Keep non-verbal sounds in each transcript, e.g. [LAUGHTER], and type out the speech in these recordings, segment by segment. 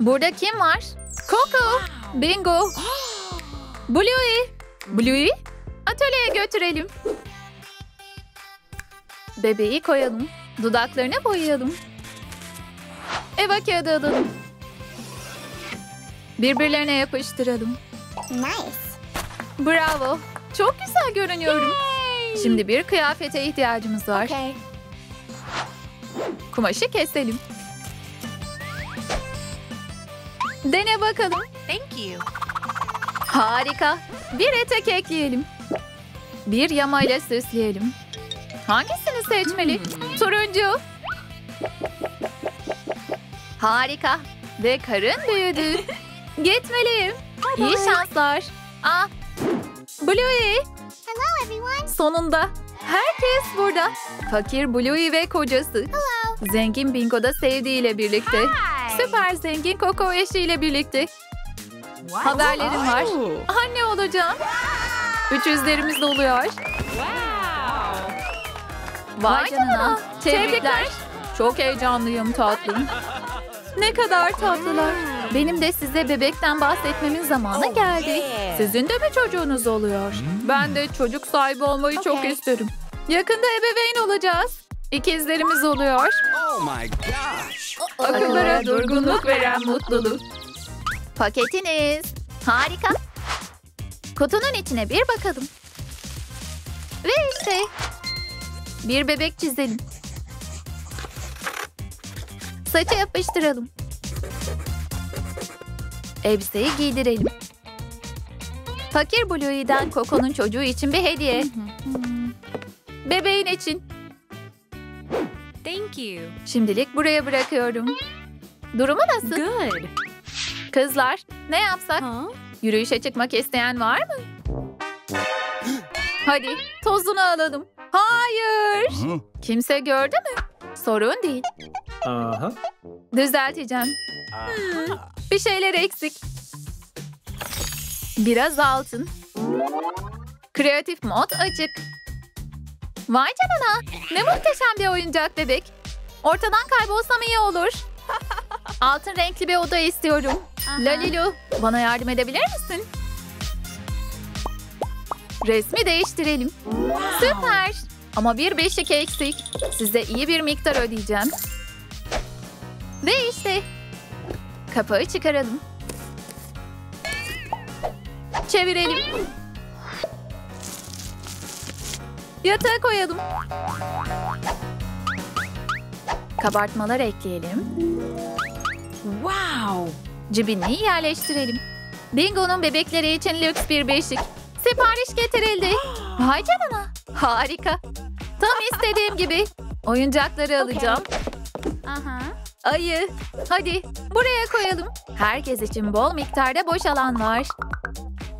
Burada kim var? Coco. Bingo. [GASPS] Bluey. Bluey. Atölyeye götürelim. Bebeği koyalım. Dudaklarını boyayalım. Eva kağıdı alalım. Birbirlerine yapıştıralım. Nice. Bravo. Çok güzel görünüyorum. Şimdi bir kıyafete ihtiyacımız var. Okay. Kumaşı keselim. Dene bakalım. Thank you. Harika. Bir etek ekleyelim. Bir yamayla süsleyelim. Hangisini seçmeli? Turuncu. Harika. Ve karın büyüdü. [LAUGHS] Gitmeliyim. İyi şanslar. Ah. Bluey. Hello, everyone. Sonunda. Herkes burada. Fakir Bluey ve kocası. Zengin Bingo da sevdiğiyle birlikte. Süper zengin Coco eşiyle birlikte. Haberlerim var. Anne olacağım. Üçüzlerimiz oluyor. Vay canına. Tebrikler. Çok heyecanlıyım tatlım. Ne kadar tatlılar. Benim de size bebekten bahsetmemin zamanı geldi. Sizin de mi çocuğunuz oluyor? Ben de çocuk sahibi olmayı çok Okay. isterim. Yakında ebeveyn olacağız. İkizlerimiz oluyor. Oh my gosh! Akıllara durgunluk veren mutluluk. Paketiniz. Harika. Kutunun içine bir bakalım. Ve işte bir bebek çizelim. Saça yapıştıralım. Elbiseyi giydirelim. Fakir Bluey'den Coco'nun çocuğu için bir hediye. Bebeğin için. Thank you. Şimdilik buraya bırakıyorum. Durumu nasıl? Good. Kızlar ne yapsak? Huh? Yürüyüşe çıkmak isteyen var mı? [GASPS] Hadi tozunu alalım. Hayır. Huh? Kimse gördü mü? Sorun değil. Aha. Düzelteceğim. Hmm, bir şeyler eksik. Biraz altın. Kreatif mod açık. Vay canına. Ne muhteşem bir oyuncak bebek. Ortadan kaybolsam iyi olur. [LAUGHS] Altın renkli bir oda istiyorum. Lalilu, bana yardım edebilir misin? Resmi değiştirelim. Süper. Ama bir beşik eksik. Size iyi bir miktar ödeyeceğim. Ve işte. Kapağı çıkaralım. Çevirelim. Yatağa koyalım. Kabartmalar ekleyelim. Wow. Cibinliği yerleştirelim. Bingo'nun bebekleri için lüks bir beşik. Sipariş getirildi. [GASPS] Vay canına. Harika. Tam istediğim gibi. Oyuncakları alacağım. Uh-huh. Ayı. Hadi buraya koyalım. Herkes için bol miktarda boş alan var.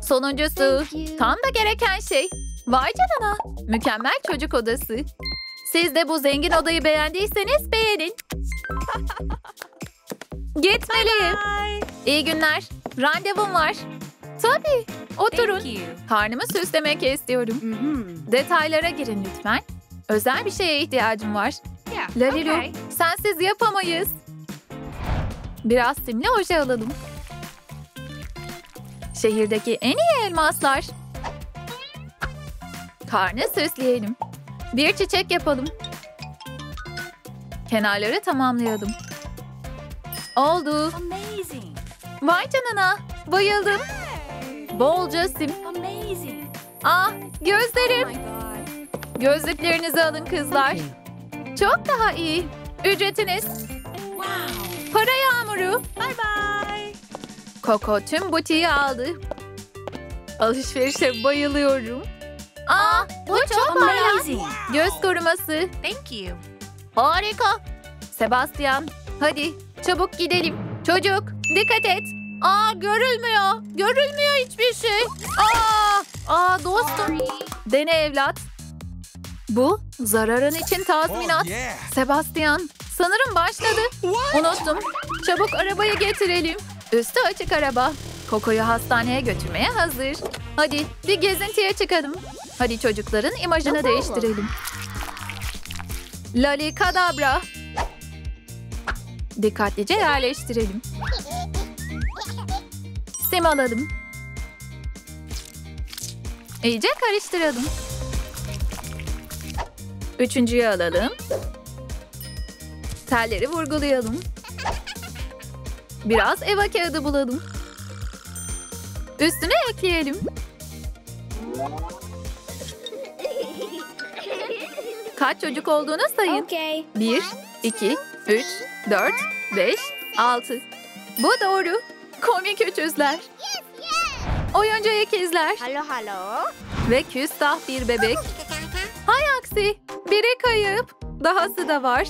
Sonuncusu. Tam da gereken şey. Vay canına. Mükemmel çocuk odası. Siz de bu zengin odayı beğendiyseniz beğenin. [LAUGHS] Gitmeliyim. İyi günler. Randevum var. Tabii. Oturun. Karnımı süslemek istiyorum. Mm-hmm. Detaylara girin lütfen. Özel bir şeye ihtiyacım var. Yeah. Okay. sensiz yapamayız. Biraz simli oje alalım. Şehirdeki en iyi elmaslar. Karnı süsleyelim. Bir çiçek yapalım. Kenarları tamamlayalım. Oldu. Amazing. Vay canına. Bayıldım. Bolca sim. Amazing. Ah Oh gözlerim. god. Gözlüklerinizi alın kızlar. Çok daha iyi. Ücretiniz. Wow. Para yağmuru. Bye bye. Coco tüm butiği aldı. Alışverişe bayılıyorum. Aa, bu çok parlak. Amazing. Göz koruması. Thank you. Harika. Sebastian, hadi çabuk gidelim. Çocuk, dikkat et. Aa, görülmüyor. Görülmüyor hiçbir şey. Aa, aa dostum. Dene evlat. Bu zararın için tazminat. Oh yeah! Sebastian, sanırım başladı. [GASPS] Unuttum. Çabuk arabayı getirelim. Üstü açık araba. Koko'yu hastaneye götürmeye hazır. Hadi bir gezintiye çıkalım. Hadi çocukların imajını değiştirelim. Lali kadabra. Dikkatlice yerleştirelim. Sim alalım. İyice karıştıralım. Üçüncüyü alalım. Telleri vurgulayalım. Biraz eva kağıdı bulalım. Üstüne ekleyelim. Kaç çocuk olduğunu sayın. Okay. 1, 2, 3, 4, 5, 6. Bu doğru. Komik üçüzler. Oyuncu ikizler Hello, hello. ve küstah bir bebek. Hay aksi. Biri kayıp. Dahası da var.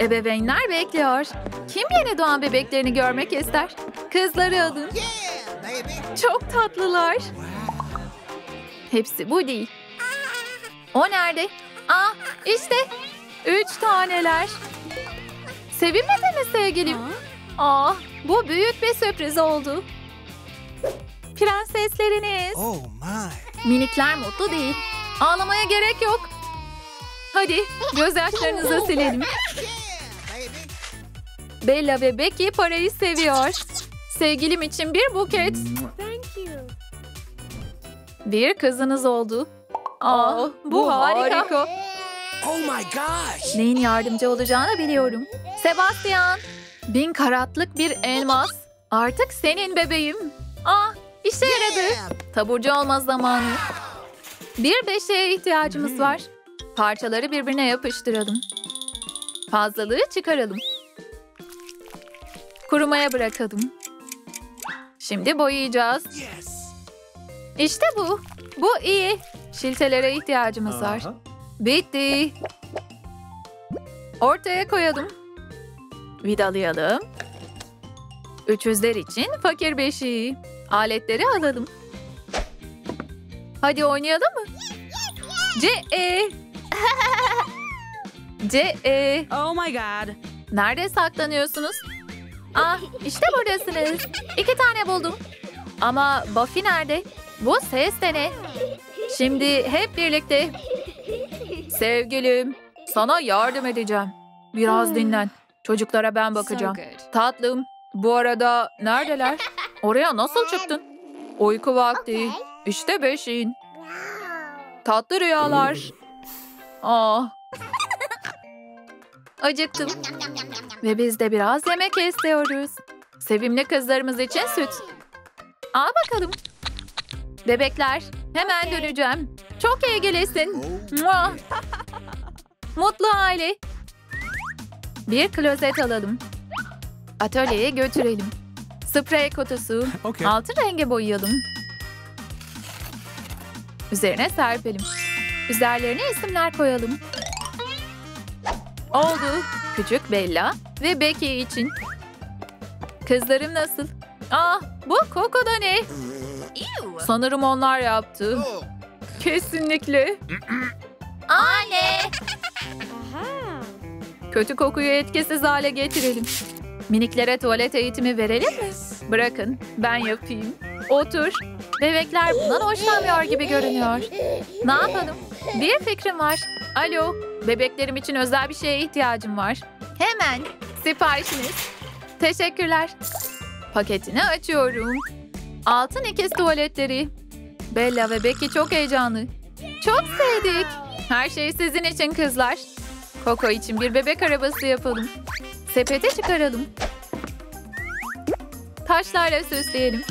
Ebeveynler bekliyor. Kim yeni doğan bebeklerini görmek ister? Kızları alın. Çok tatlılar. Hepsi bu değil. O nerede? Aa işte. Üç taneler. Sevinmedin mi sevgilim? Aa bu büyük bir sürpriz oldu. Prensesleriniz. Oh my. Minikler mutlu değil. Ağlamaya gerek yok. Hadi gözyaşlarınızı silelim. Bella ve Becky parayı seviyor. Sevgilim için bir buket. Thank you. Bir kızınız oldu. Aa, bu, harika. Oh my gosh. Neyin yardımcı olacağını biliyorum. Sebastian, bin karatlık bir elmas. Artık senin bebeğim. Ah, işe yaradı. Taburcu olma zamanı. Bir beşiğe ihtiyacımız var. Parçaları birbirine yapıştıralım. Fazlalığı çıkaralım. Kurumaya bırakalım. Şimdi boyayacağız. İşte bu. Bu iyi. Şiltelere ihtiyacımız var. Bitti. Ortaya koyalım. Vidalayalım. Üçüzler için fakir beşiği. Aletleri alalım. Hadi oynayalım mı? C E. [LAUGHS] C E. Oh my god. Nerede saklanıyorsunuz? Ah işte buradasınız. İki tane buldum. Ama Buffy nerede? Bu ses de ne? Şimdi hep birlikte. Sevgilim, sana yardım edeceğim. Biraz dinlen. Çocuklara ben bakacağım. Tatlım, bu arada neredeler? Oraya nasıl çıktın? Uyku vakti. İşte beşiğin. Tatlı rüyalar. Ah. Acıktım. Ve biz de biraz yemek istiyoruz. Sevimli kızlarımız için süt. Al bakalım. Bebekler, hemen döneceğim. Çok ilgilisin. Mua. [LAUGHS] Mutlu aile. Bir klozet alalım. Atölyeye götürelim. Sprey kutusu. [LAUGHS] Okay. Altı renge boyayalım. Üzerine serpelim. Üzerlerine isimler koyalım. Oldu. Küçük Bella ve Becky için. Kızlarım nasıl? Ah, bu Coco da ne? Sanırım onlar yaptı. Kesinlikle. [CLEARS THROAT] Anne. [LAUGHS] Kötü kokuyu etkisiz hale getirelim. Miniklere tuvalet eğitimi verelim mi? Bırakın, ben yapayım. Otur. Bebekler bundan hoşlanmıyor gibi görünüyor. Ne yapalım? Bir fikrim var. Alo, bebeklerim için özel bir şeye ihtiyacım var. Hemen. Siparişiniz. Teşekkürler. Paketini açıyorum. Altın ikiz tuvaletleri. Bella ve Becky çok heyecanlı. Çok sevdik. Her şey sizin için kızlar. Coco için bir bebek arabası yapalım. Sepete çıkaralım. Taşlarla süsleyelim.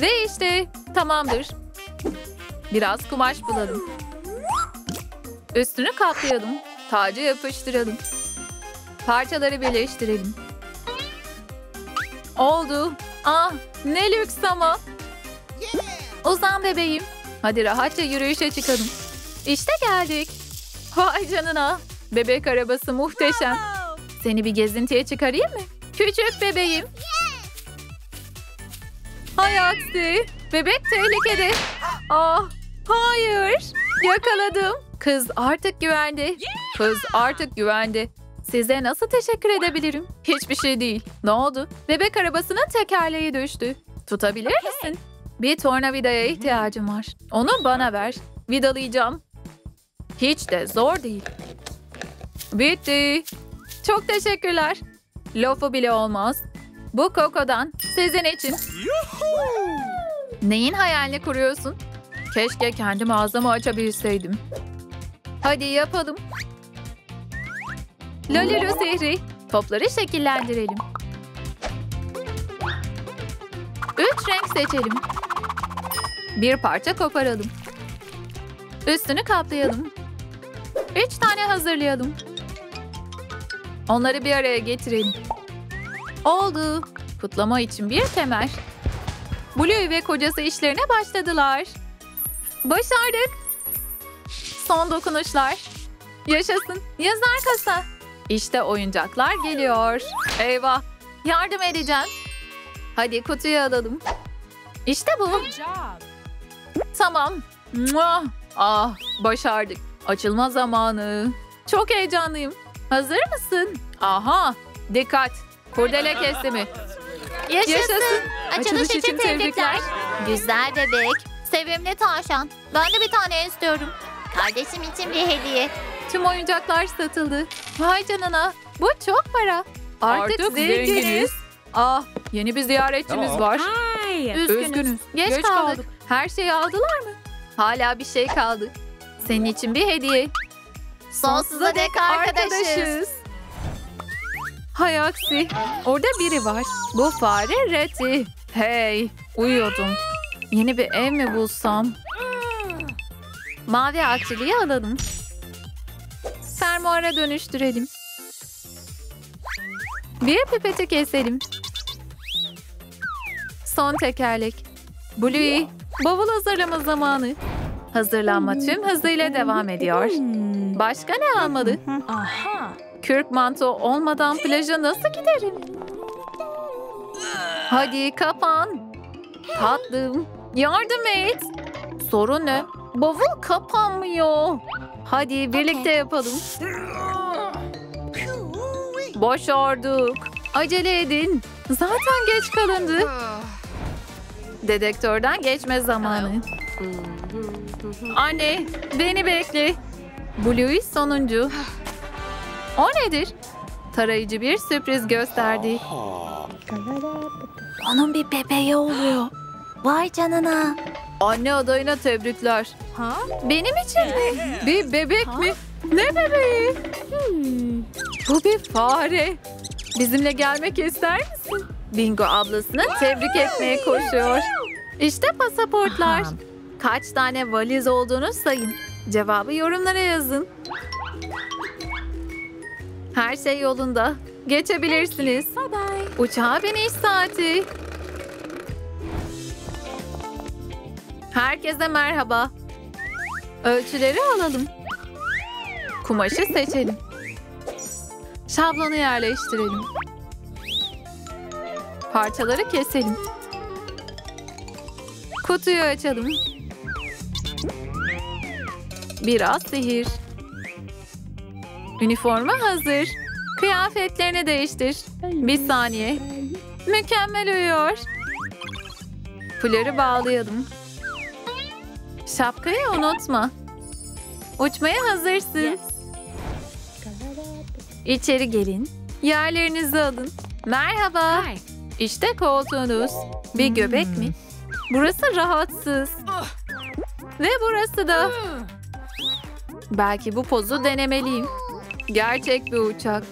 Ve işte tamamdır. Biraz kumaş bulalım. Üstünü kaplayalım. Tacı yapıştıralım. Parçaları birleştirelim. Oldu. Ah ne lüks ama. Uzan bebeğim. Hadi rahatça yürüyüşe çıkalım. İşte geldik. Vay canına. Bebek arabası muhteşem. Seni bir gezintiye çıkarayım mı? Küçük bebeğim. Hay aksi. Bebek tehlikede. Ah, hayır. Yakaladım. Kız artık güvende. Kız artık güvende. Size nasıl teşekkür edebilirim? Hiçbir şey değil. Ne oldu? Bebek arabasının tekerleği düştü. Tutabilir misin? Bir tornavidaya ihtiyacım var. Onu bana ver. Vidalayacağım. Hiç de zor değil. Bitti. Çok teşekkürler. Lofu bile olmaz. Bu kokodan sizin için. Neyin hayalini kuruyorsun? Keşke kendi mağazamı açabilseydim. Hadi yapalım. Lolilo sihri. Topları şekillendirelim. Üç renk seçelim. Bir parça koparalım. Üstünü kaplayalım. Üç tane hazırlayalım. Onları bir araya getirelim. Oldu. Kutlama için bir kemer. Blue ve kocası işlerine başladılar. Başardık. Son dokunuşlar. Yaşasın. Yazar kasa. İşte oyuncaklar geliyor. Eyvah. Yardım edeceğim. Hadi kutuyu alalım. İşte bu. Tamam. Ah, başardık. Açılma zamanı. Çok heyecanlıyım. Hazır mısın? Aha, dikkat. Kurdele kesimi. Yaşasın. Yaşasın. Açılış, için tebrikler. Güzel bebek. Sevimli tavşan. Ben de bir tane istiyorum. Kardeşim için bir hediye. Tüm oyuncaklar satıldı. Vay canına. Bu çok para. Artık, Artık zenginiz. zenginiz. Ah, yeni bir ziyaretçimiz Hello. var. Hi. Üzgünüz. Geç, Geç kaldık. kaldık. Her şeyi aldılar mı? Hala bir şey kaldı. Senin için bir hediye. Sonsuza dek arkadaşız. Hay aksi. Orada biri var. Bu fare Reti. Hey, uyuyordum. Yeni bir ev mi bulsam? Mavi akçeliği alalım. Fermuara dönüştürelim. Bir pipeti keselim. Son tekerlek. Bluey, bavul hazırlama zamanı. Hazırlanma tüm hızıyla devam ediyor. Başka ne almalı? Aha. Kürk manto olmadan plaja nasıl giderim? Hadi kapan. Tatlım, yardım et. Sorun ne? Bavul kapanmıyor. Hadi birlikte yapalım. Başardık. Acele edin. Zaten geç kalındı. Dedektörden geçme zamanı. Anne, beni bekle. Bluey sonuncu. O nedir? Tarayıcı bir sürpriz gösterdi. Onun bir bebeği oluyor. Vay canına. Anne adayına tebrikler. Ha? Benim için mi? Bir bebek mi? Ne bebeği? Bu bir fare. Bizimle gelmek ister misin? Bingo ablasını tebrik etmeye koşuyor. İşte pasaportlar. Aha. Kaç tane valiz olduğunu sayın. Cevabı yorumlara yazın. Her şey yolunda. Geçebilirsiniz. Bye bye. Uçağa biniş saati. Herkese merhaba. Ölçüleri alalım. Kumaşı seçelim. Şablonu yerleştirelim. Parçaları keselim. Kutuyu açalım. Biraz sihir. Üniforma hazır. Kıyafetlerini değiştir. Bir saniye. Mükemmel uyuyor. Fuları bağlayalım. Şapkayı unutma. Uçmaya hazırsın. İçeri gelin. Yerlerinizi alın. Merhaba. İşte koltuğunuz. Bir göbek mi? Burası rahatsız. Ve burası da. Belki bu pozu denemeliyim. Gerçek bir uçak.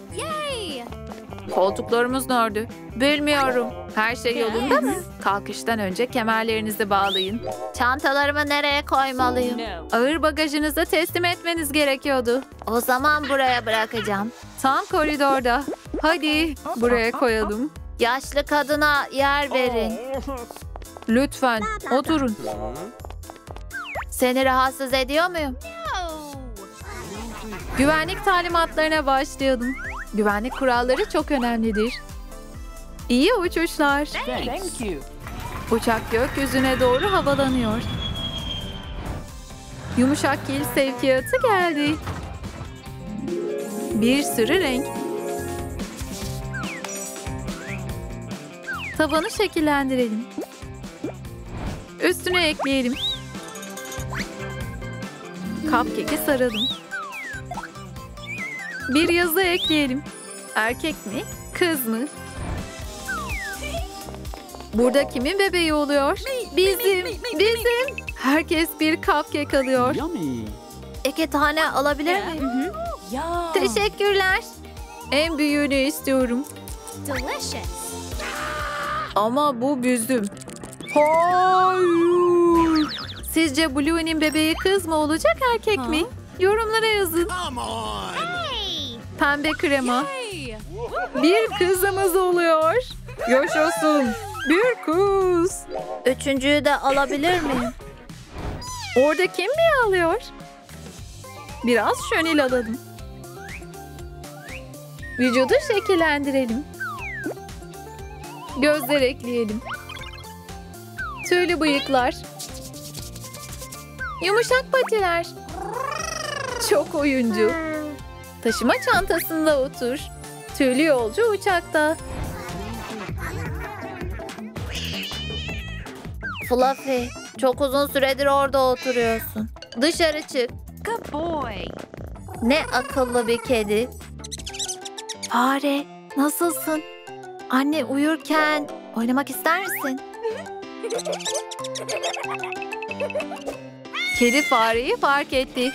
Koltuklarımız nerede? Bilmiyorum. Her şey yolunda mı? Kalkıştan önce kemerlerinizi bağlayın. Çantalarımı nereye koymalıyım? Ağır bagajınızı teslim etmeniz gerekiyordu. O zaman buraya bırakacağım. Tam koridorda. Hadi buraya koyalım. Yaşlı kadına yer verin. Lütfen oturun. Seni rahatsız ediyor muyum? Güvenlik talimatlarına başlayalım. Güvenlik kuralları çok önemlidir. İyi uçuşlar. Thank you. Uçak gökyüzüne doğru havalanıyor. Yumuşak kil sevkiyatı geldi. Bir sürü renk. Tabanı şekillendirelim. Üstüne ekleyelim. Cupcake'i saralım. Bir yazı ekleyelim. Erkek mi? Kız mı? Burada kimin bebeği oluyor? Bizim, bizim. Herkes bir cupcake alıyor. Yummy. İki tane alabilir miyim? Teşekkürler. En büyüğünü istiyorum. Delicious. Ama bu bizim. Hayır. Sizce Blue'nin bebeği kız mı olacak erkek mi? Yorumlara yazın. Come on. Hey. Pembe krema. Bir kızımız oluyor. Yaşasın. Bir kız. Üçüncüyü de alabilir miyim? Orada kim mi alıyor? Biraz şönil alalım. Vücudu şekillendirelim. Gözler ekleyelim. Tüylü bıyıklar. Yumuşak patiler. Çok oyuncu. Taşıma çantasında otur. Tüylü yolcu uçakta. Fluffy, çok uzun süredir orada oturuyorsun. Dışarı çık. Good boy. Ne akıllı bir kedi. Fare, nasılsın? Anne uyurken oynamak ister misin? Kedi fareyi fark etti.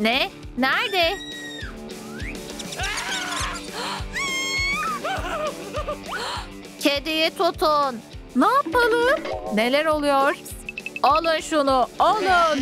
Ne? Nerede? Kediyi tutun. Ne yapalım? Neler oluyor? Alın şunu, alın.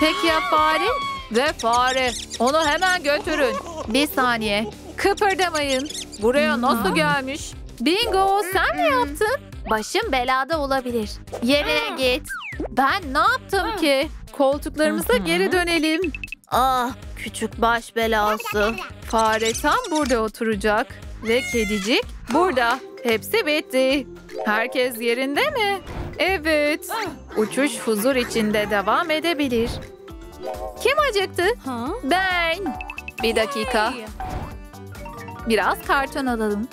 Peki ya fare? Ve fare. Onu hemen götürün. Bir saniye. Kıpırdamayın. Buraya nasıl gelmiş? Bingo sen mi yaptın? Başım belada olabilir. Yerine git. Ben ne yaptım ki? Koltuklarımıza geri dönelim. Ah küçük baş belası. Fare tam burada oturacak. Ve kedicik burada. Hepsi bitti. Herkes yerinde mi? Evet. Uçuş huzur içinde devam edebilir. Kim acıktı? Ben. Bir dakika. Biraz karton alalım.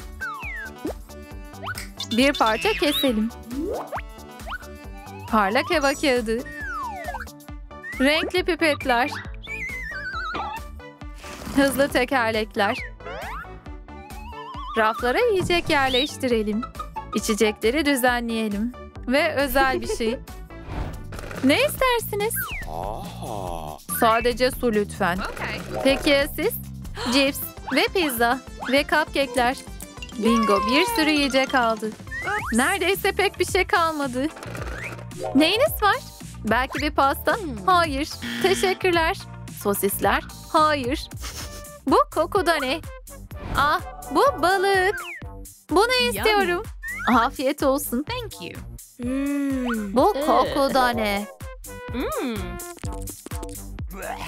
Bir parça keselim. Parlak hava kağıdı. Renkli pipetler. Hızlı tekerlekler. Raflara yiyecek yerleştirelim. İçecekleri düzenleyelim. Ve özel bir şey. [LAUGHS] Ne istersiniz? Sadece su lütfen. Peki ya siz? Cips ve pizza ve cupcake'ler. Bingo bir sürü yiyecek aldı. Neredeyse pek bir şey kalmadı. Neyiniz var? Belki bir pasta? Hayır. Teşekkürler. Sosisler? Hayır. Bu koku da ne? Ah bu balık. Bunu istiyorum. Afiyet olsun. Thank you. Bu koku da ne? Mm.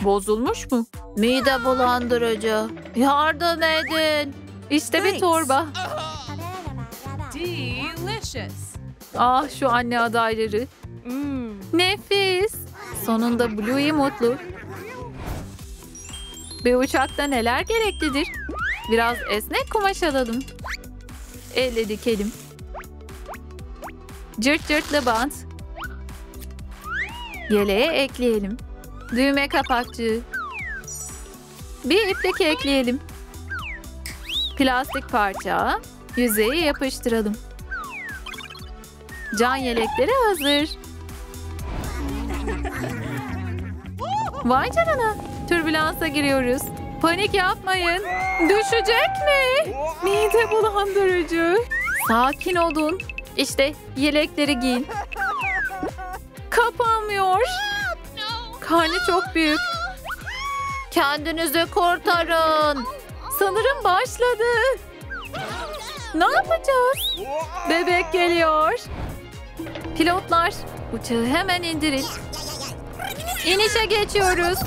Bozulmuş mu? Mide bulandırıcı. Yardım edin. İşte bir Thanks. torba. Delicious. Ah şu anne adayları. Mm. Nefis. Sonunda Bluey mutlu. Bir uçakta neler gereklidir? Biraz esnek kumaş alalım. Elle dikelim. Cırt cırtlı bant. Yeleğe ekleyelim. Düğme kapakçığı. Bir iplik ekleyelim. Plastik parça. Yüzeye yapıştıralım. Can yelekleri hazır. Vay canına. Türbülansa giriyoruz. Panik yapmayın. Düşecek mi? Mide bulandırıcı. Sakin olun. İşte yelekleri giyin. Kapanmıyor. Karnı çok büyük. Kendinizi kurtarın. Sanırım başladı. Ne yapacağız? Bebek geliyor. Pilotlar uçağı hemen indirin. İnişe geçiyoruz.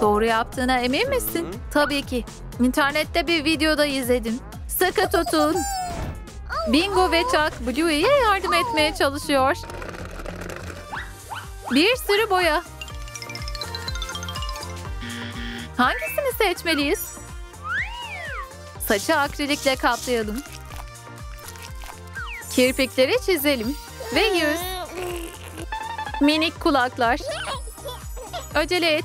Doğru yaptığına emin misin? Tabii ki. İnternette bir videoda izledim. Sıkı tutun. Bingo ve Chuck Bluey'e yardım etmeye çalışıyor. Bir sürü boya. Hangisini seçmeliyiz? Saçı akrilikle kaplayalım. Kirpikleri çizelim. Ve yüz. Minik kulaklar. Acele et.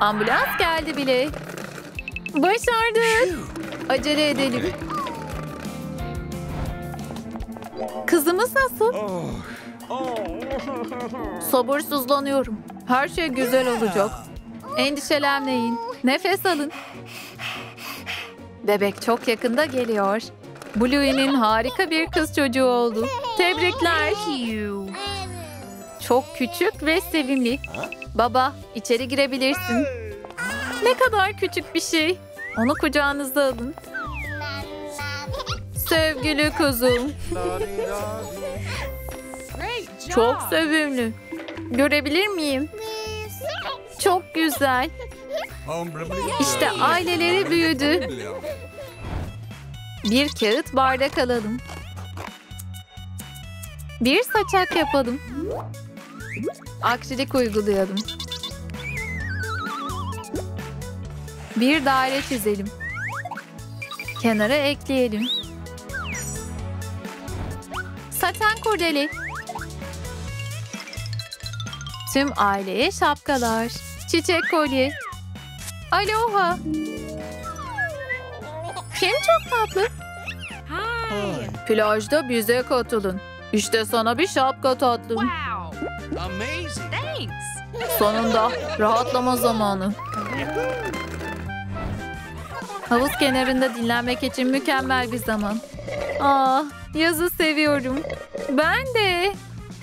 Ambulans geldi bile. Başardık. Acele edelim. Kızımız nasıl? Sabırsızlanıyorum. Her şey güzel olacak. Endişelenmeyin. Nefes alın. Bebek çok yakında geliyor. Bluey'nin harika bir kız çocuğu oldu. Tebrikler. Çok küçük ve sevimli. Baba, içeri girebilirsin. Ne kadar küçük bir şey. Onu kucağınıza alın. Sevgili kızım. Çok sevimli. Görebilir miyim? Çok güzel. İşte aileleri büyüdü. Bir kağıt bardak alalım. Bir saçak yapalım. Akrilik uygulayalım. Bir daire çizelim. Kenara ekleyelim. Saten kurdele. Tüm aileye şapkalar. Çiçek kolye. Aloha. Kim çok tatlı? Plajda bize katılın. İşte sana bir şapka tatlım. Wow. Amazing. Thanks. Sonunda rahatlama zamanı. Havuz kenarında dinlenmek için mükemmel bir zaman. Aa, yazı seviyorum. Ben de.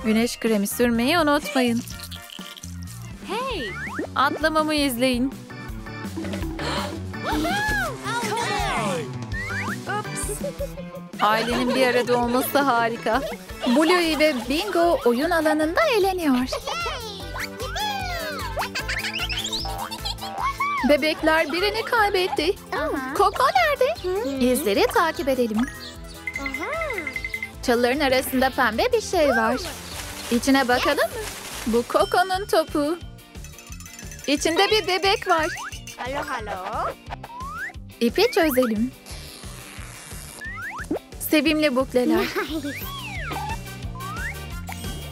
Güneş kremi sürmeyi unutmayın. Hey. Atlamamı izleyin. Ailenin bir arada olması harika. Bluey ve Bingo oyun alanında eğleniyor. Bebekler birini kaybetti. Koko nerede? İzleri takip edelim. Çalıların arasında pembe bir şey var. İçine bakalım mı? Bu Koko'nun topu. İçinde bir bebek var. Alo alo. İpi çözelim. Sevimli bukleler. [LAUGHS]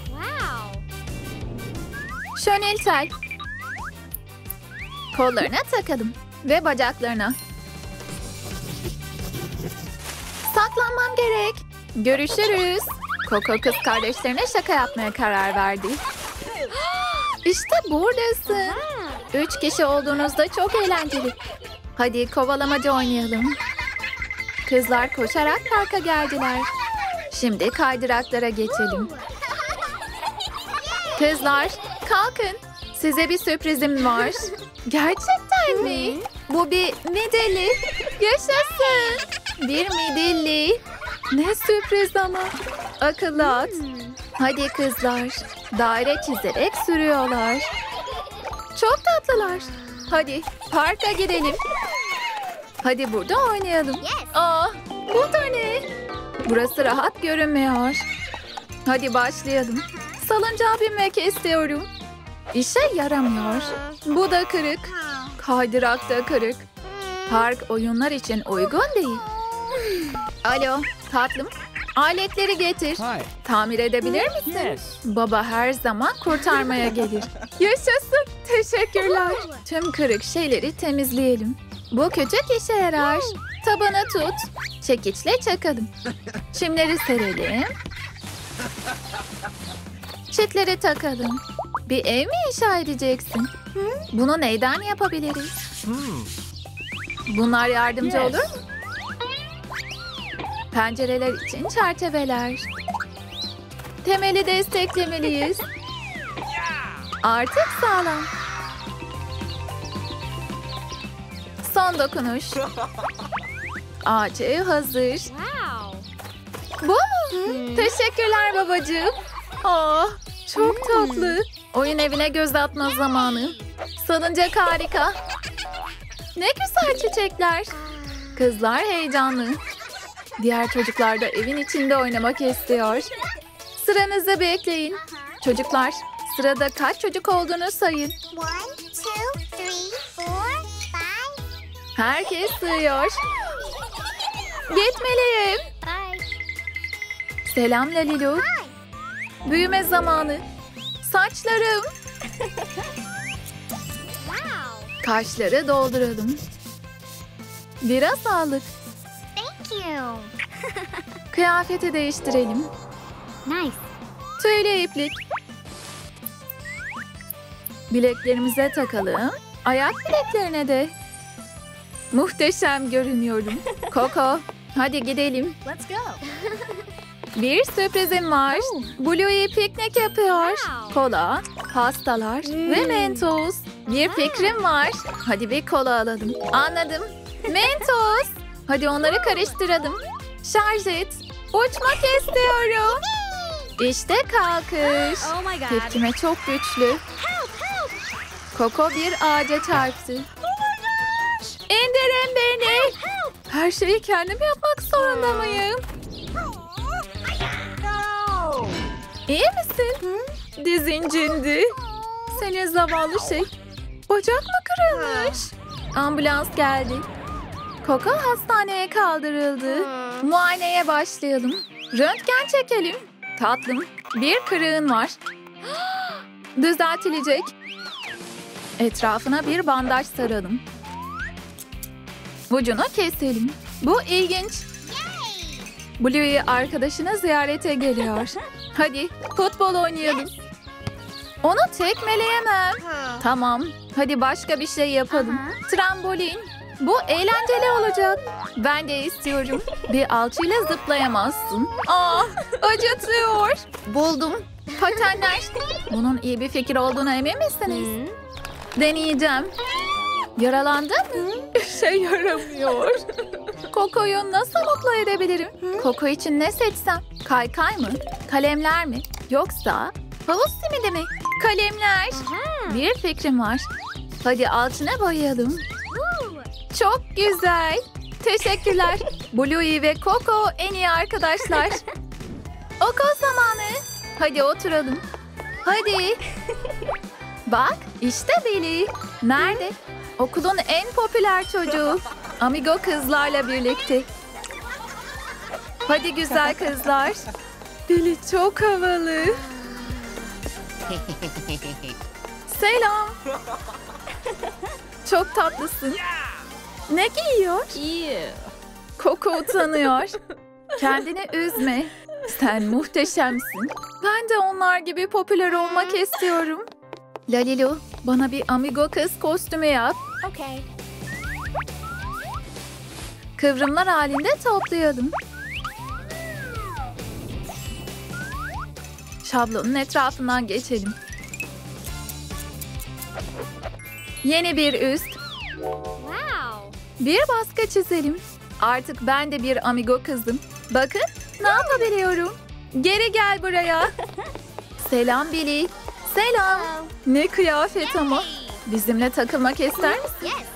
Wow. Şönel tel. Kollarına takalım ve bacaklarına. Saklanmam gerek. Görüşürüz. Koko kız kardeşlerine şaka yapmaya karar verdi. [GASPS] İşte buradasın. Üç kişi olduğunuzda çok eğlenceli. Hadi kovalamaca oynayalım. Kızlar koşarak parka geldiler. Şimdi kaydıraklara geçelim. Kızlar kalkın. Size bir sürprizim var. [LAUGHS] Gerçekten mi? Bu bir midilli. Yaşasın. Bir midilli. Ne sürpriz ama. Akıllı at. Hadi kızlar. Daire çizerek sürüyorlar. Çok tatlılar. Hadi parka gidelim. Hadi burada oynayalım. Aa, bu da ne? Burası rahat görünmüyor. Hadi başlayalım. Salıncağa binmek istiyorum. İşe yaramıyor. Bu da kırık. Kaydırak da kırık. Park oyunlar için uygun değil. Alo, tatlım. Aletleri getir. Hi. Tamir edebilir misin? Yes. Baba her zaman kurtarmaya gelir. [LAUGHS] Yaşasın. Teşekkürler. Tüm kırık şeyleri temizleyelim. Bu küçük işe yarar. Tabanı tut. Çekiçle çakalım. Çimleri serelim. Çitleri takalım. Bir ev mi inşa edeceksin? Bunu neyden yapabiliriz? Bunlar yardımcı olur mu? Pencereler için çerçeveler. Temeli desteklemeliyiz. [LAUGHS] Artık sağlam. Son dokunuş. [LAUGHS] Ağaç ev hazır. Bu mu? Teşekkürler babacığım. Aa, çok tatlı. Oyun evine göz atma zamanı. Salıncak harika. Ne güzel çiçekler. Kızlar heyecanlı. Diğer çocuklar da evin içinde oynamak istiyor. Sıranızı bekleyin. Çocuklar, sırada kaç çocuk olduğunu sayın. One, two, three, four. Herkes sığıyor. Gitmeliyim. Selam Lalilu. Büyüme zamanı. Saçlarım. Kaşları dolduralım. Biraz sağlık. Thank you. [LAUGHS] Kıyafeti değiştirelim. Nice. Tüylü iplik. Bileklerimize takalım. Ayak bileklerine de. Muhteşem görünüyorum. [LAUGHS] Coco, hadi gidelim. Let's go. [LAUGHS] Bir sürprizim var. Bluey piknik yapıyor. Kola, pastalar ve mentos. Bir fikrim var. Hadi bir kola alalım. Anladım. [LAUGHS] Mentos. Hadi onları karıştıralım. Şarj et. Uçmak istiyorum. İşte kalkış. Oh. Tepkime çok güçlü. Koko bir ağaca çarptı. İndirin beni. Her şeyi kendim yapmak zorunda mıyım? İyi misin? Dizin cindi. Senin zavallı şey. Bacak mı kırılmış? Ambulans geldi. Koko hastaneye kaldırıldı. Muayeneye başlayalım. Röntgen çekelim. Tatlım, bir kırığın var. [GASPS] Düzeltilecek. Etrafına bir bandaj saralım. Ucunu keselim. Bu ilginç. Bluey arkadaşını ziyarete geliyor. [LAUGHS] Hadi futbol oynayalım. Onu tekmeleyemem. Tamam. Hadi başka bir şey yapalım. Trambolin. Bu eğlenceli olacak. Ben de istiyorum. Bir alçıyla zıplayamazsın. Aa, acıtıyor. Buldum. Patenler. Bunun iyi bir fikir olduğuna emin misiniz? Deneyeceğim. Yaralandın mı? İşe yaramıyor. [LAUGHS] Koko'yu nasıl mutlu edebilirim? Koko için ne seçsem? Kaykay mı? Kalemler mi? Yoksa havuz simidi mi? Kalemler. Bir fikrim var. Hadi altına boyayalım. Çok güzel. Teşekkürler. [LAUGHS] Bluey ve Coco en iyi arkadaşlar. [LAUGHS] Okul zamanı. Hadi oturalım. Hadi. Bak işte Billy. Nerede? Okulun en popüler çocuğu. Amigo kızlarla birlikte. Hadi güzel kızlar. Billy çok havalı. Selam. Çok tatlısın. Ne giyiyor? Coco utanıyor. Kendini üzme. Sen muhteşemsin. Ben de onlar gibi popüler olmak istiyorum. Lalilu, bana bir amigo kız kostümü yap. Okay. Kıvrımlar halinde toplayalım. Şablonun etrafından geçelim. Yeni bir üst, Wow. bir baskı çizelim. Artık ben de bir amigo kızım. Bakın ne yapabiliyorum. Geri gel buraya. [LAUGHS] Selam Billy. Selam. Ne kıyafet ama. Bizimle takılmak ister misin? Yes.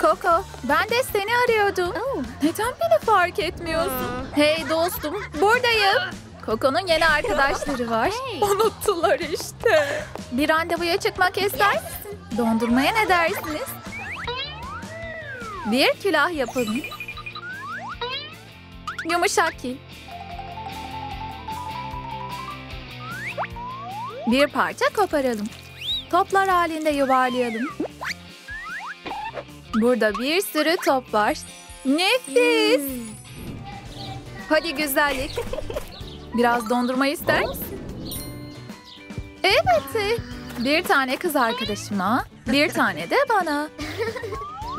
Coco, ben de seni arıyordum. Neden beni fark etmiyorsun? Hey dostum, buradayım. Coco'nun yeni arkadaşları var. Unuttular işte. Bir randevuya çıkmak ister misin? Dondurmaya ne dersiniz? Bir külah yapalım. Yumuşak ki. Bir parça koparalım. Toplar halinde yuvarlayalım. Burada bir sürü top var. Nefis. Hadi güzellik. Biraz dondurma ister misin? Evet. Bir tane kız arkadaşıma, bir tane de bana.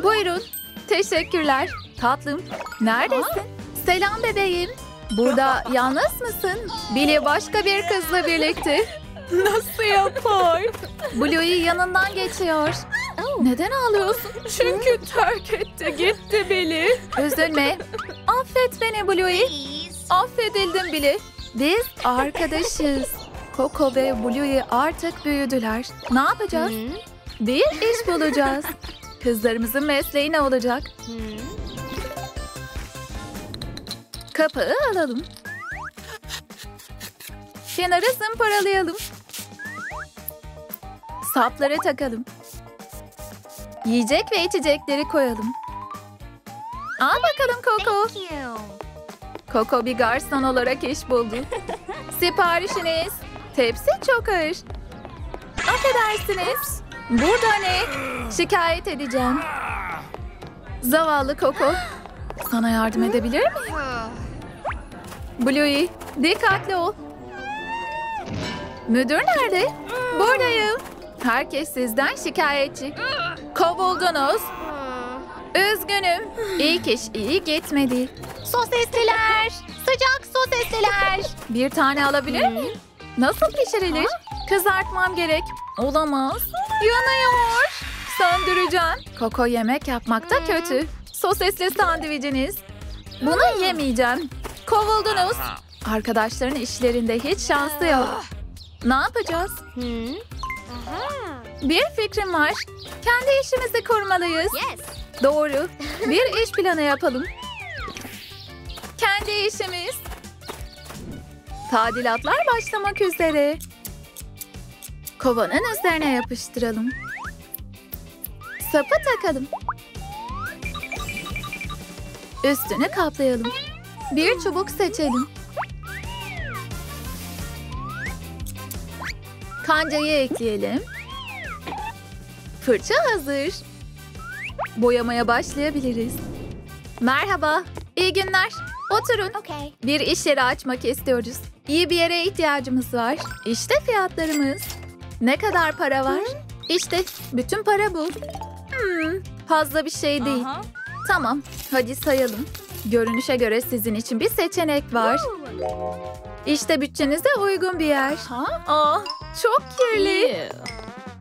Buyurun. Teşekkürler. Tatlım, neredesin? Selam bebeğim. Burada yalnız mısın? Billy başka bir kızla birlikte. Nasıl yapar? Bluey yanından geçiyor. Neden ağlıyorsun? Çünkü terk etti gitti Billy. Üzülme. Affet beni Bluey. Affedildim bile. Biz arkadaşız. Coco ve Bluey artık büyüdüler. Ne yapacağız? Bir iş bulacağız. Kızlarımızın mesleği ne olacak? Kapağı alalım. Kenara zımparalayalım. Sapları takalım. Yiyecek ve içecekleri koyalım. Al bakalım you. Coco bir garson olarak iş buldu. [LAUGHS] Siparişiniz. Tepsi çok ağır. Affedersiniz. Burada ne? Şikayet edeceğim. Zavallı Coco. Sana yardım edebilir miyim? Bluey, dikkatli ol. Müdür nerede? Buradayım. Herkes sizden şikayetçi. Kovuldunuz. Üzgünüm. İlk iş iyi gitmedi. Sosisliler. Sıcak sosisliler. Bir tane alabilir miyim? Nasıl pişirilir? Kızartmam gerek. Olamaz. Yanıyor. Söndüreceğim. Koko yemek yapmakta kötü. Sosisli sandviçiniz. Bunu yemeyeceğim. Kovuldunuz. Arkadaşların işlerinde hiç şansı yok. Ne yapacağız? Bir fikrim var. Kendi işimizi kurmalıyız. Yes. Doğru. [LAUGHS] Bir iş planı yapalım. Kendi işimiz. Tadilatlar başlamak üzere. Kovanın üzerine yapıştıralım. Sapı takalım. Üstünü kaplayalım. Bir çubuk seçelim. Kancayı ekleyelim. Fırça hazır. Boyamaya başlayabiliriz. Merhaba, iyi günler. Oturun. Okay. Bir iş yeri açmak istiyoruz. İyi bir yere ihtiyacımız var. İşte fiyatlarımız. Ne kadar para var? İşte bütün para bu. Hmm, fazla bir şey değil. Tamam, hadi sayalım. Görünüşe göre sizin için bir seçenek var. İşte bütçenize uygun bir yer. Aa, çok kirli.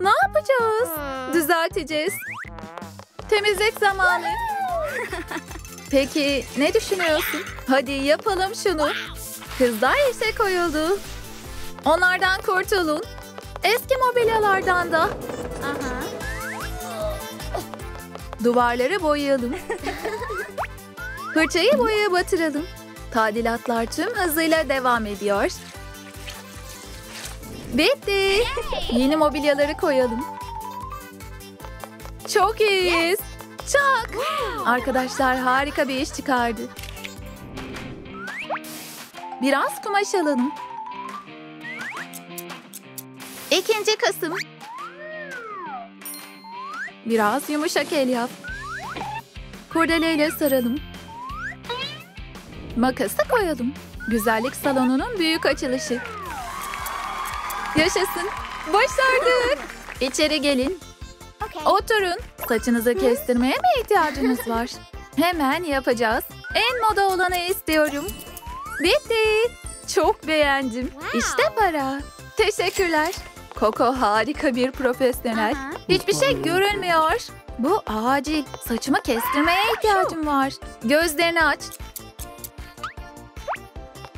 Ne yapacağız? Düzelteceğiz. Temizlik zamanı. [LAUGHS] Peki ne düşünüyorsun? Hadi yapalım şunu. Kızlar işe koyuldu. Onlardan kurtulun. Eski mobilyalardan da. Uh-huh. Duvarları boyayalım. [LAUGHS] Fırçayı boyaya batıralım. Tadilatlar tüm hızıyla devam ediyor. Bitti. Yeni mobilyaları koyalım. Çok iyiyiz. Çak. Arkadaşlar harika bir iş çıkardı. Biraz kumaş alalım. İkinci Kasım. Biraz yumuşak el yap. Kurdeleyle saralım. Makası koyalım. Güzellik salonunun büyük açılışı. Yaşasın. Başardık. İçeri gelin. Oturun. Saçınızı kestirmeye mi ihtiyacınız [LAUGHS] var? Hemen yapacağız. En moda olanı istiyorum. Bitti. Çok beğendim. İşte para. Teşekkürler. Coco harika bir profesyonel. Hiçbir şey görünmüyor. Bu acil. Saçımı kestirmeye ihtiyacım var. Gözlerini aç.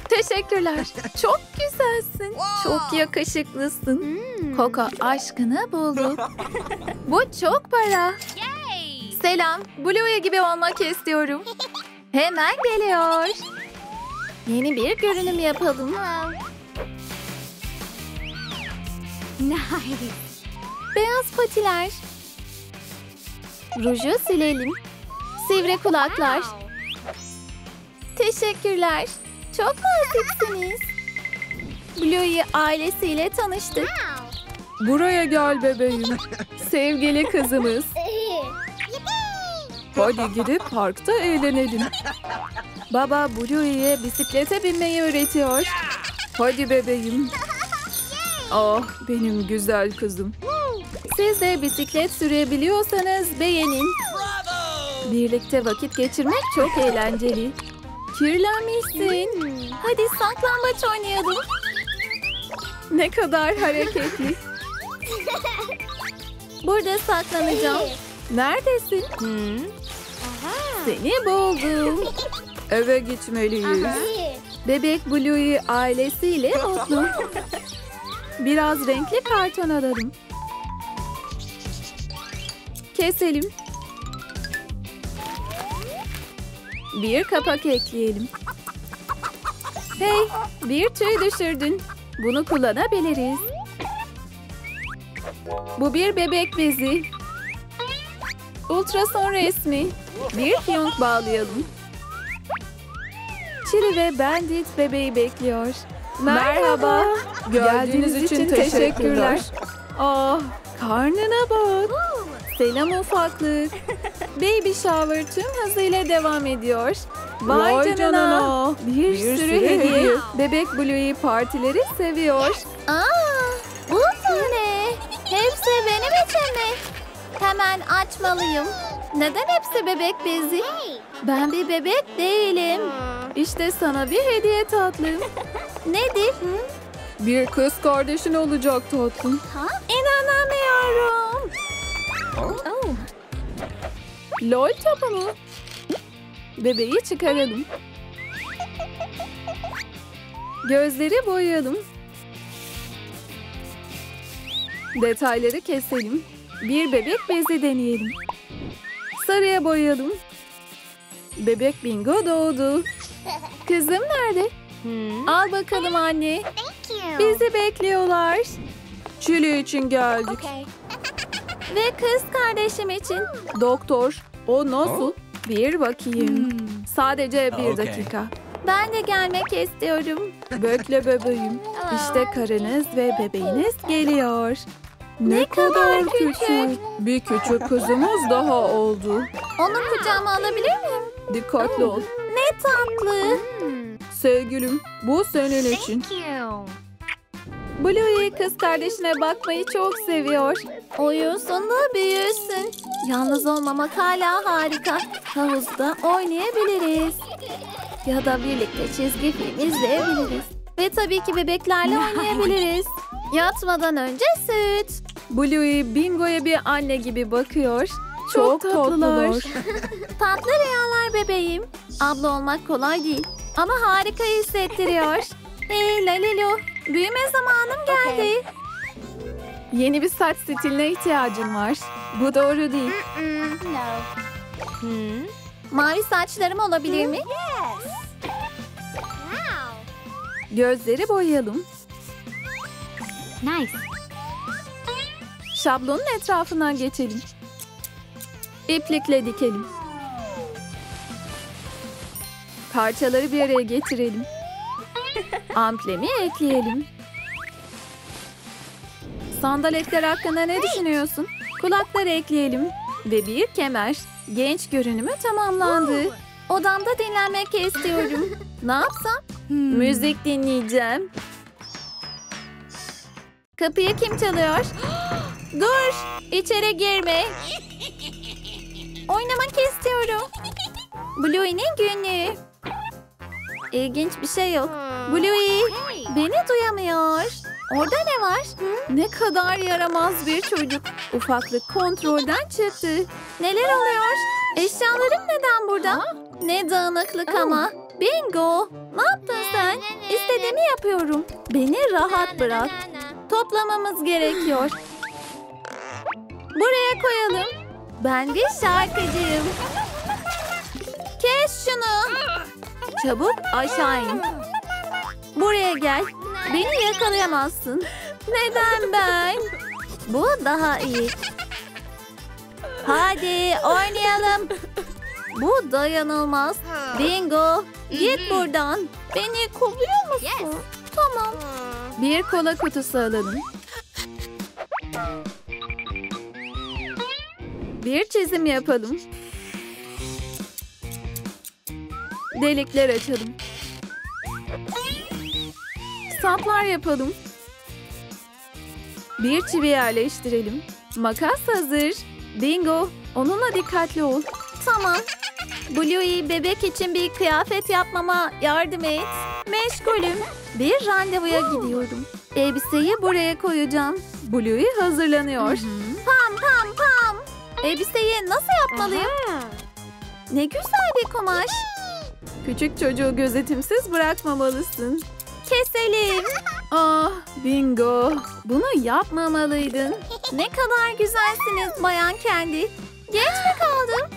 Teşekkürler. Çok güzelsin. Çok yakışıklısın. Coco aşkını buldu. [LAUGHS] Bu çok para. Yay. Selam. Bluey gibi olmak istiyorum. Hemen geliyor. Yeni bir görünüm yapalım. Nice. Beyaz patiler. Ruju silelim. Sivri kulaklar. Teşekkürler. Çok naziksiniz. Bluey ailesiyle tanıştık. Buraya gel bebeğim. [LAUGHS] Sevgili kızımız. Hadi gidip parkta eğlenelim. Baba Bluey'e bisiklete binmeyi öğretiyor. Hadi bebeğim. Ah benim güzel kızım. Siz de bisiklet sürebiliyorsanız beğenin. Birlikte vakit geçirmek çok eğlenceli. Kirlenmişsin. Hadi saklambaç oynayalım. Ne kadar hareketli. Burada saklanacağım. Neredesin? Seni buldum. Eve gitmeliyiz. Bebek Bluey ailesiyle mutlu. Biraz renkli karton alalım. Keselim. Bir kapak ekleyelim. Hey, bir tüy düşürdün. Bunu kullanabiliriz. Bu bir bebek bezi. Ultrason resmi. Bir fiyonk bağlayalım. Chili ve Bandit bebeği bekliyor. Merhaba. Geldiğiniz için teşekkürler. Ah, karnına bak. Selam ufaklık. [LAUGHS] Baby shower tüm hızıyla devam ediyor. Vay, canına. Bir, sürü, hediye. Bebek Bluey partileri seviyor. Aa, bu ne? Hepsi benim için mi? Hemen açmalıyım. Neden hepsi bebek bezi? Ben bir bebek değilim. İşte sana bir hediye tatlım. [LAUGHS] Nedir? Bir kız kardeşin olacak tatlım. Ha? İnanamıyorum. Oh. Lol topu mu? Bebeği çıkaralım. Gözleri boyayalım. Detayları keselim. Bir bebek bezi deneyelim. Sarıya boyayalım. Bebek bingo doğdu. Kızım nerede? Al bakalım anne. Bizi bekliyorlar. Çili için geldik. Ve kız kardeşim için. Doktor, o nasıl? Bir bakayım. Sadece bir dakika. Ben de gelmek istiyorum. Bekle bebeğim. [LAUGHS] İşte karınız ve bebeğiniz geliyor. Ne, kadar kadar küçük. küçük. Bir küçük kızımız daha oldu. Onu kucağıma alabilir miyim? Dikkatli ol. Ne tatlı. Sevgilim, bu senin için. Bluey kız kardeşine bakmayı çok seviyor. Uyusun da büyüsün. Yalnız olmamak hala harika. Havuzda oynayabiliriz. Ya da birlikte çizgi film izleyebiliriz. Ve tabii ki bebeklerle oynayabiliriz. Yatmadan önce süt. Bluey Bingo'ya bir anne gibi bakıyor. Çok, tatlılar. [LAUGHS] Tatlı rüyalar bebeğim. Abla olmak kolay değil. Ama harika hissettiriyor. [LAUGHS] Hey Lalilu, büyüme zamanım geldi. Yeni bir saç stiline ihtiyacın var. Bu doğru değil. Mavi saçlarım olabilir mi? Gözleri boyayalım. Nice. Şablonun etrafından geçelim. İplikle dikelim. Parçaları bir araya getirelim. Amblemi ekleyelim. Sandaletler hakkında ne düşünüyorsun? Kulakları ekleyelim. Ve bir kemer. Genç görünümü tamamlandı. Odamda dinlenmek istiyorum. ne yapsam? Müzik dinleyeceğim. Kapıyı kim çalıyor? [GASPS] Dur! İçeri girme. Oynamak istiyorum. Bluey'nin günlüğü. İlginç bir şey yok. Bluey beni duyamıyor. Orada ne var? Ne kadar yaramaz bir çocuk. Ufaklık kontrolden çıktı. Neler oluyor? Eşyalarım neden burada? Ne dağınıklık ama. Bingo! Ne yaptın sen? İstediğimi yapıyorum. Beni rahat bırak. Toplamamız gerekiyor. Buraya koyalım. Ben bir şarkıcıyım. Kes şunu. Çabuk aşağı in. Buraya gel. Beni yakalayamazsın. Neden ben? Bu daha iyi. Hadi oynayalım. Bu dayanılmaz. Bingo, git buradan. Beni kovuyor musun? Tamam. Bir kola kutusu alalım. Bir çizim yapalım. Delikler açalım. Saplar yapalım. Bir çivi yerleştirelim. Makas hazır. Bingo. Onunla dikkatli ol. Tamam. Bluey bebek için bir kıyafet yapmama yardım et. Meşgulüm. Bir randevuya gidiyorum. Elbiseyi buraya koyacağım. Bluey hazırlanıyor. Pam pam pam. Elbiseyi nasıl yapmalıyım? Ne güzel bir kumaş. Küçük çocuğu gözetimsiz bırakmamalısın. Keselim. [LAUGHS] Ah, bingo. Bunu yapmamalıydın. Ne kadar güzelsiniz bayan kendi. Geç mi kaldım?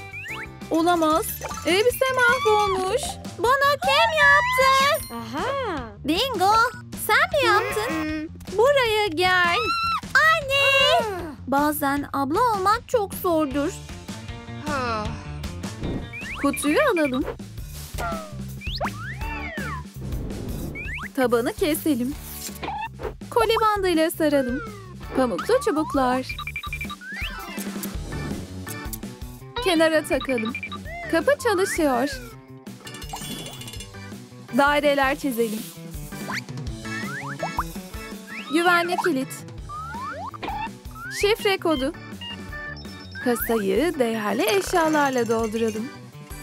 Olamaz. Elbise mahvolmuş. Bunu kim yaptı? Bingo. Sen mi yaptın? Buraya gel. Anne. Bazen abla olmak çok zordur. Kutuyu alalım. Tabanı keselim. Koli bandıyla saralım. Pamuklu çubuklar. Kenara takalım. Kapı çalışıyor. Daireler çizelim. Güvenli kilit. Şifre kodu. Kasayı değerli eşyalarla dolduralım.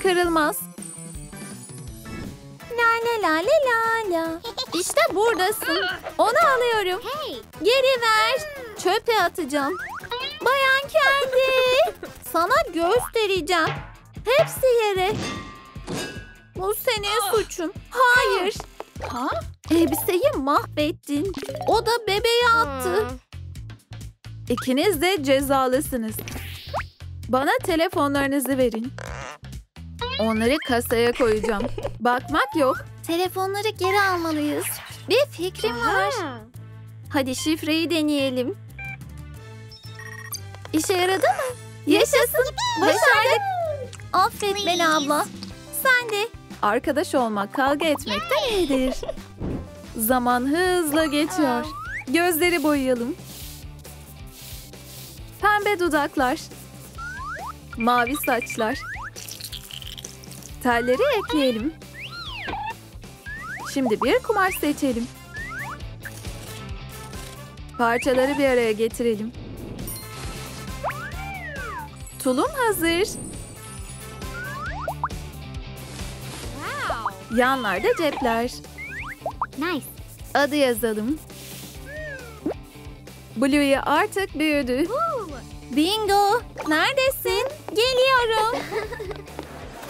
Kırılmaz. La la la la. İşte buradasın. Onu alıyorum. Geri ver. Çöpe atacağım. Bayan kendi. Sana göstereceğim. Hepsi yere. Bu senin suçun. Hayır. Ha? Elbiseyi mahvettin. O da bebeğe attı. İkiniz de cezalısınız. Bana telefonlarınızı verin. Onları kasaya koyacağım. Bakmak yok. Telefonları geri almalıyız. Bir fikrim var. Hadi şifreyi deneyelim. İşe yaradı mı? Yaşasın. Başardık. Affet beni abla. Sen de. Arkadaş olmak kavga etmekten iyidir. [LAUGHS] Zaman hızla geçiyor. Gözleri boyayalım. Pembe dudaklar. Mavi saçlar. Telleri ekleyelim. Şimdi bir kumaş seçelim. Parçaları bir araya getirelim. Tulum hazır. Yanlarda cepler. Nice. Adı yazalım. Bluey artık büyüdü. Bingo, neredesin? Geliyorum.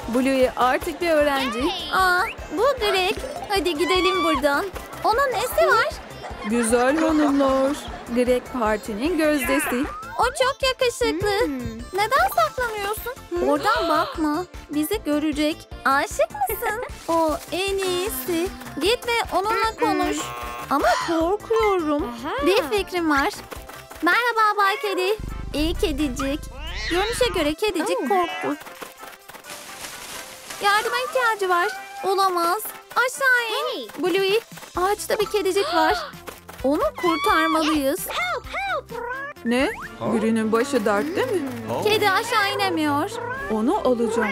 [LAUGHS] Bluey artık bir öğrenci. Aa, bu Greg. Hadi gidelim buradan. Onun nesi var? Güzel hanımlar. Greg partinin gözdesi. O çok yakışıklı. Hmm. Neden saklanıyorsun? Oradan bakma. Bizi görecek. Aşık mısın? [LAUGHS] o en iyisi. Git ve onunla konuş. Ama korkuyorum. Aha. Bir fikrim var. Merhaba Bay Kedi. İyi kedicik. Görünüşe göre kedicik Oh. korktu. Yardıma ihtiyacı var. Olamaz. Aşağı in. Hey. Bluey, ağaçta bir kedicik var. [GASPS] Onu kurtarmalıyız. Help, help. Ne? Birinin başı dertte mi? Kedi aşağı inemiyor. Onu alacağım.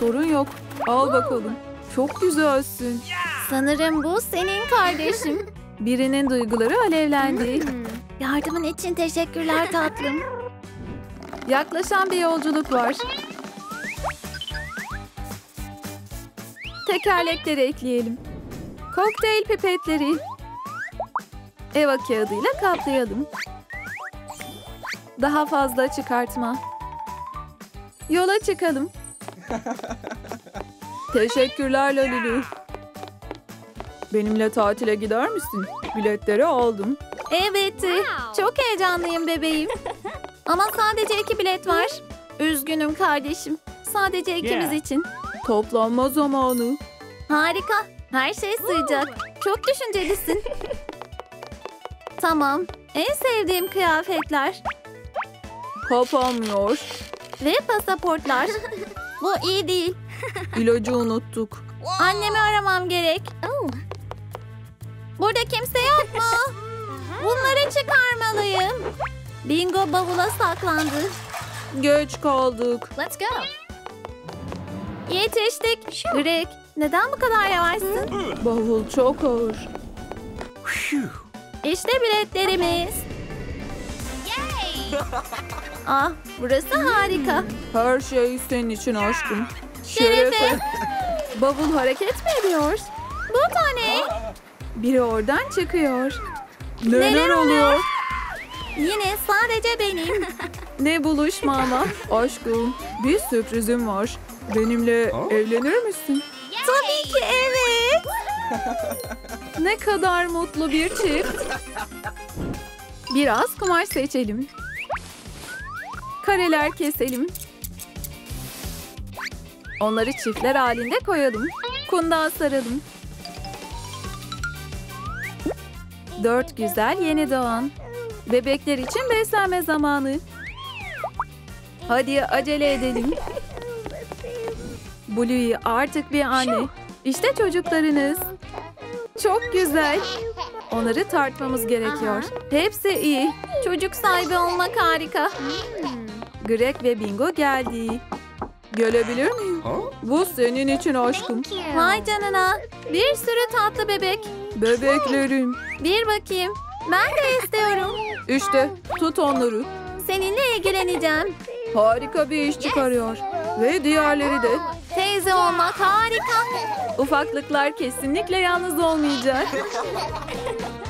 Sorun yok. Al bakalım. Çok güzelsin. Sanırım bu senin kardeşim. [LAUGHS] Birinin duyguları alevlendi. Hmm. Yardımın için teşekkürler tatlım. Yaklaşan bir yolculuk var. Tekerlekleri ekleyelim. Kokteyl pipetleri. Eva kağıdıyla kaplayalım. Daha fazla çıkartma. Yola çıkalım. [LAUGHS] Teşekkürler Lalilu. Benimle tatile gider misin? Biletleri aldım. Evet. Çok heyecanlıyım bebeğim. [LAUGHS] Ama sadece iki bilet var. Üzgünüm kardeşim. Sadece ikimiz için. Toplanma zamanı. Harika. Her şey sığacak. Çok düşüncelisin. [LAUGHS] tamam. En sevdiğim kıyafetler. Kapanmıyor. Ve pasaportlar. Bu iyi değil. [LAUGHS] İlacı unuttuk. Annemi aramam gerek. Oh. Burada kimse yok mu? [LAUGHS] Bunları çıkarmalıyım. Bingo bavula saklandı. Geç kaldık. Let's go. Yetiştik. Greg, neden bu kadar yavaşsın? Bavul çok ağır. İşte biletlerimiz. Ah, burası harika. Her şey senin için aşkım. Şerefe. Bavul hareket mi ediyor? Bu da ne? Biri oradan çıkıyor. Neler, oluyor? Yine sadece benim. ne buluşma ama. Aşkım, bir sürprizim var. Benimle evlenir misin? Tabii ki evet. [LAUGHS] ne kadar mutlu bir çift. Biraz kumaş seçelim. Kareler keselim. Onları çiftler halinde koyalım. Kundağa saralım. Dört güzel yeni doğan. Bebekler için beslenme zamanı. Hadi acele edelim. Bluey artık bir anne. İşte çocuklarınız. Çok güzel. Onları tartmamız gerekiyor. Hepsi iyi. Çocuk sahibi olmak harika. Greg ve Bingo geldi. Gelebilir miyim? Bu senin için aşkım. Vay canına. Bir sürü tatlı bebek. Bebeklerim. Bir bakayım. Ben de istiyorum. İşte tut onları. Seninle ilgileneceğim. Harika bir iş çıkarıyor. Ve diğerleri de. Teyze olmak harika. Ufaklıklar kesinlikle yalnız olmayacak. [LAUGHS]